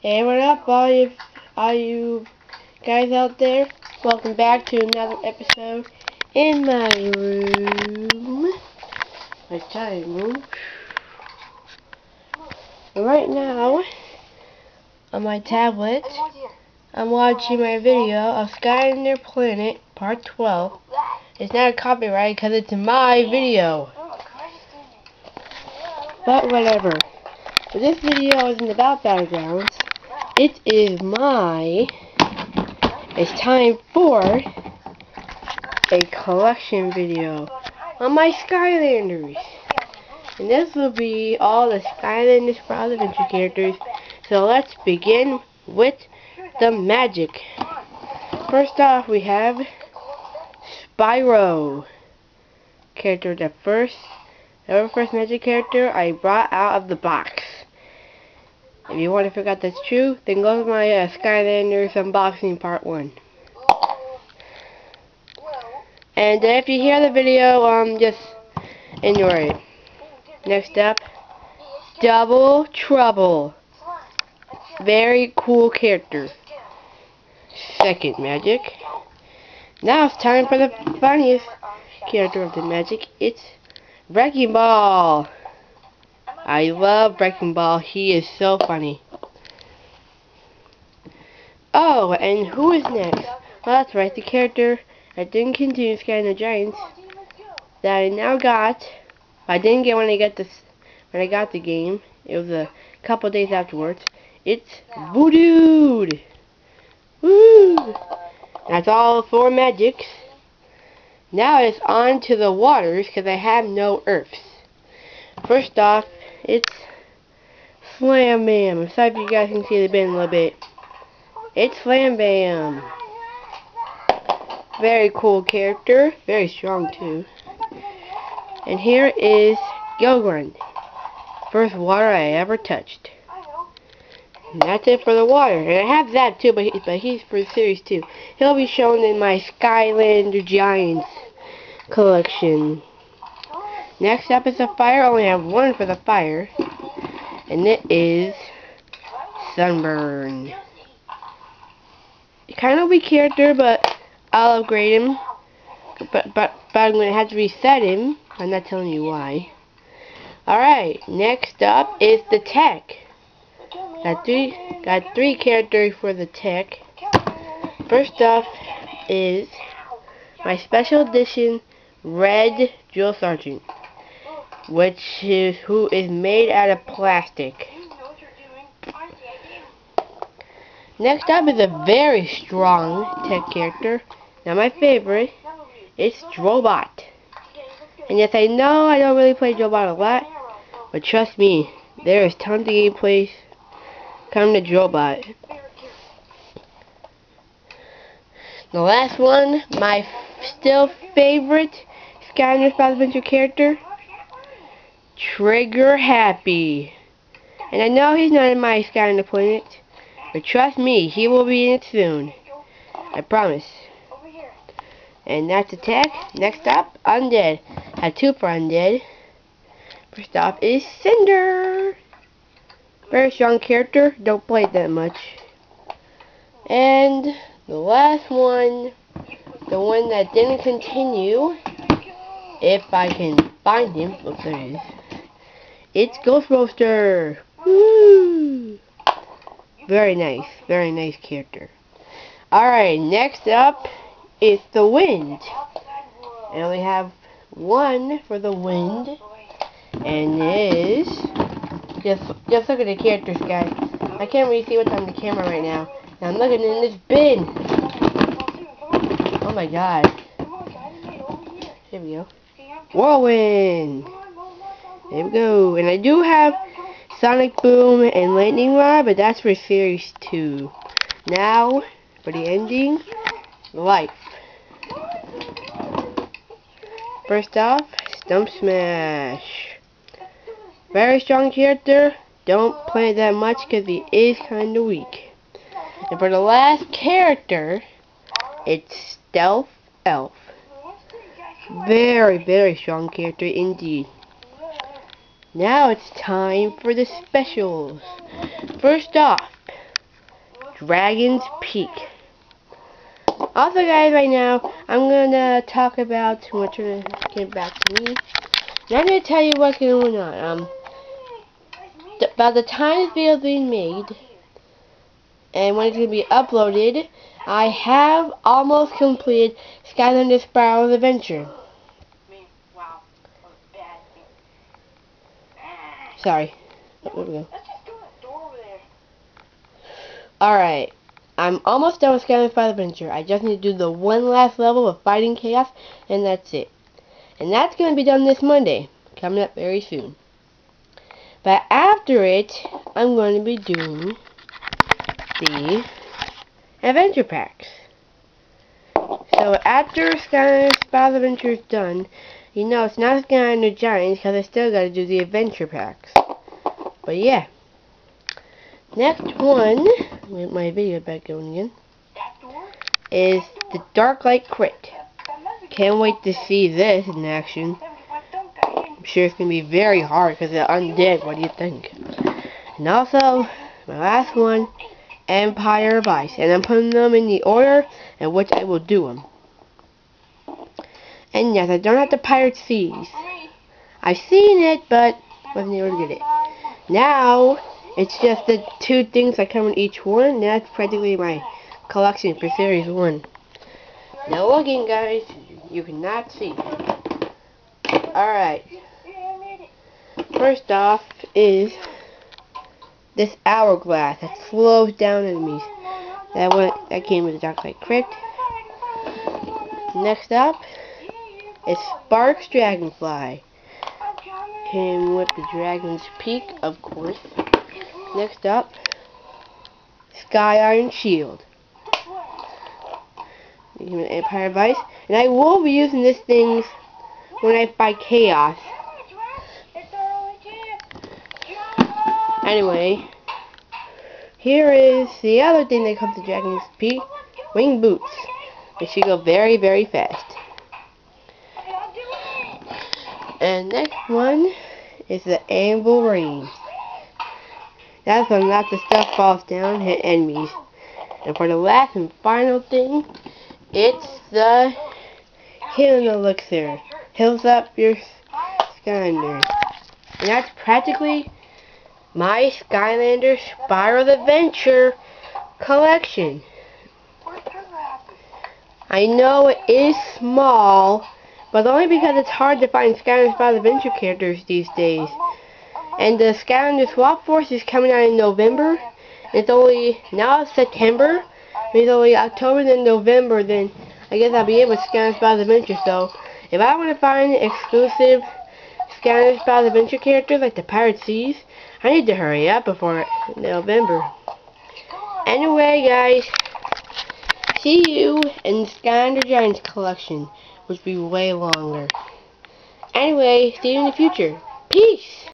Hey, what up, all you, all you guys out there? Welcome back to another episode in my room, my time room. And right now, on my tablet, I'm watching my video of Skylander Planet Part 12. It's not a copyright because it's my video. But whatever. But this video isn't about Battlegrounds. It is my... It's time for a collection video on my Skylanders. And this will be all the Skylanders Spyro's Adventure characters. So let's begin with the magic. First off, we have Spyro. Character, the first, the very first magic character I brought out of the box. If you want to figure out that's true, then go to my uh, Skylanders unboxing part 1. And uh, if you hear the video, um, just ignore it. Next up, Double Trouble. Very cool character. Second magic. Now it's time for the funniest character of the magic. It's Wrecking Ball. I love Wrecking Ball. He is so funny. Oh, and who is next? Well, that's right, the character that didn't continue Sky the Giants that I now got. I didn't get when I got this when I got the game. It was a couple days afterwards. It's Voodoo. Woo! That's all four magics. Now it's on to the waters because I have no earths. First off, it's Slam Bam. I'm sorry if you guys can see the bin a little bit. It's Slam Bam. Very cool character. Very strong too. And here is Gill Grunt. First water I ever touched. And that's it for the water. And I have that too, but, he, but he's for the series too. He'll be shown in my Skylander Giants collection. Next up is the fire. I only have one for the fire. And it is Sunburn. Kind of weak character, but I'll upgrade him. But, but, but I'm going to have to reset him. I'm not telling you why. Alright, next up is the tech. Got three, got three characters for the tech. First off is my special edition red drill sergeant, which is who is made out of plastic. Next up is a very strong tech character. Now my favorite is Drobot. And yes, I know I don't really play Drobot a lot, but trust me, there is tons of gameplays coming to Drobot. The last one, my still favorite Skylanders Spyro's Adventure character, Trigger Happy. And I know he's not in my Skylander Planet, but trust me, he will be in it soon. I promise. And that's attack. Next up, Undead. I have two for Undead. First off is Cynder. Very strong character. Don't play it that much. And the last one, the one that didn't continue, if I can find him. There he is. It's Ghost Roaster. Woo! Very nice. Very nice character. Alright, next up is the wind. And we have one for the wind. And is just just look at the characters guys. I can't really see what's on the camera right now. Now I'm looking in this bin. Oh my god. Here we go. Whirlwind. There we go. And I do have Sonic Boom and Lightning Rod, but that's for Series 2. Now, for the ending, Life. First off, Stump Smash. Very strong character. Don't play that much because he is kind of weak. And for the last character, it's Stealth Elf. Very, very strong character indeed. Now it's time for the specials. First off, Dragon's Peak. Also, guys, right now, I'm gonna talk about, trying to get back to me. I'm gonna tell you what's going on. Um, by the time this video is being made, and when it's gonna be uploaded, I have almost completed Skylanders Spyro's Adventure. Sorry. There we go. Alright. I'm almost done with Skylanders Spyro's Adventure. I just need to do the one last level of Fighting Chaos, and that's it. And that's going to be done this Monday. Coming up very soon. But after it, I'm going to be doing the adventure packs. So after Skylanders Spyro's Adventure is done, you know it's not Skylanders Giants because I still got to do the adventure packs. But yeah. Next one, with my video back going again, is the Darklight Crypt. Can't wait to see this in action. I'm sure it's going to be very hard because they're undead. What do you think? And also, my last one, Empire of Ice. And I'm putting them in the order in which I will do them. And yes, I don't have the Pirate Seas. I've seen it, but wasn't able to get it. Now, it's just the two things that come in each one. That's practically my collection for Series 1. Now looking, guys, you cannot see. Alright. First off is this hourglass that slows down enemies. That went that came with the Darklight Crypt. Next up is Sparx Dragonfly. Came with the Dragon's Peak, of course. Next up, Sky Iron Shield. Empire of Ice. And I will be using these things when I fight Chaos. Anyway, here is the other thing that comes to Dragon's Peak. Wing Boots. They should go very, very fast. And next one is the Anvil Rain. That's when lots of stuff falls down hit enemies. And for the last and final thing, it's the Healing Elixir. Heals up your Skylander. And that's practically my Skylander Spyro Adventure collection. I know it is small, but only because it's hard to find Skylander Spyro Adventure characters these days. And the Skylander Swap Force is coming out in November. It's only, now it's September. It's only October then November, then I guess I'll be able to Skylander Spyro Adventure. So, if I want to find exclusive Skylander Spyro Adventure characters like the Pirate Seas, I need to hurry up before November. Anyway, guys, see you in Skylander Giants collection, will be way longer. Anyway, see you in the future. Peace!